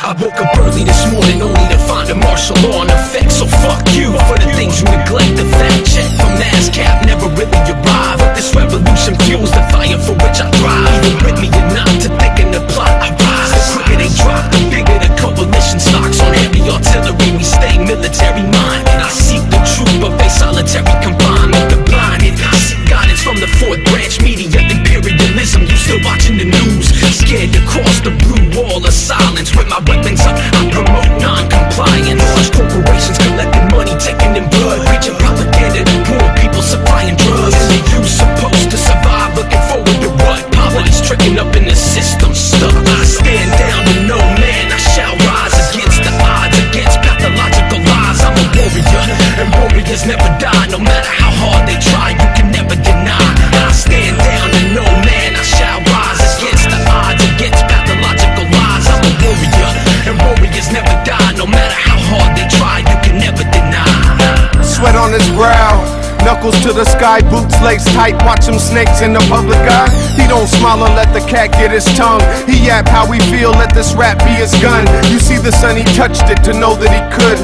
I woke up early this morning only to find a martial law in effect. So fuck you for the things you neglect. The fact check from NASCAP never really arrived. This revolution fuels the fire for which I thrive. Even with me or not to thicken the plot, I rise. The quicker they drop, the bigger the coalition stocks on heavy artillery. We stay military minded. Die. No matter how hard they try, you can never deny. I stand down and no man. I shall rise against the odds, against pathological lies. I'm a warrior, and warriors never die. No matter how hard they try, you can never deny. Sweat on his brow. Knuckles to the sky, boots laced tight, watch him snakes in the public eye. He don't smile or let the cat get his tongue. He yap how we feel, let this rap be his gun. You see the sun, he touched it to know that he could.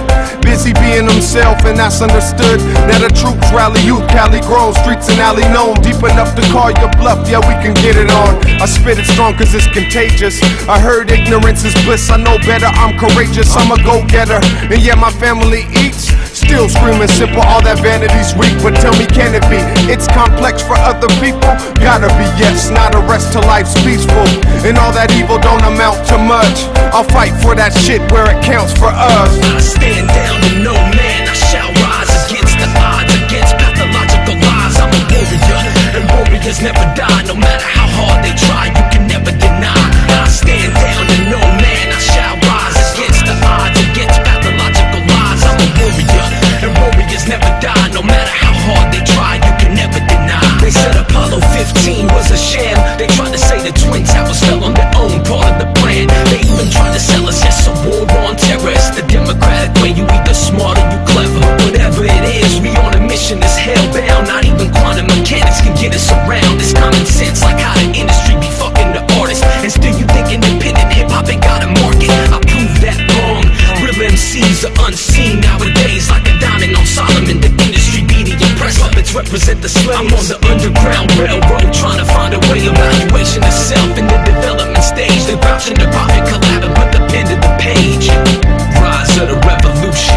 Busy being himself, and that's understood. Now the troops rally, youth, Cali grown, streets and alley known. Deep enough to call your bluff, yeah, we can get it on. I spit it strong cause it's contagious. I heard ignorance is bliss, I know better, I'm courageous, I'm a go getter. And yeah, my family eats. Still screaming simple, all that vanity's weak. But tell me, can it be? It's complex for other people? Gotta be yes, not a rest till life's peaceful. And all that evil don't amount to much. I'll fight for that shit where it counts for us. I stand down to no Fifteen was a sham. They tried to say the Twin I fell on the represent the slaves. I'm on the underground railroad, trying to find a way. Evaluation of self in the development stage. They vouching the profit collab and put the pen to the page. Rise of the revolution.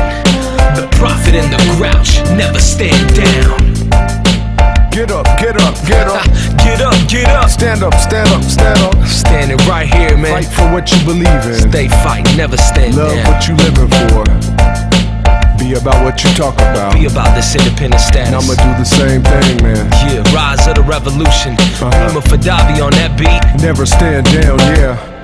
The prophet and the grouch never stand down. Get up, get up, get up. Get up, get up. Stand up, stand up, stand up. Standing right here, man. Fight for what you believe in. Stay fighting, never stand Love down. what you living for. Be about what you talk about. Be about this independent status. And I'ma do the same thing, man. Yeah, rise of the revolution. Uh-huh. Nima Fadavi on that beat. Never stand down, yeah.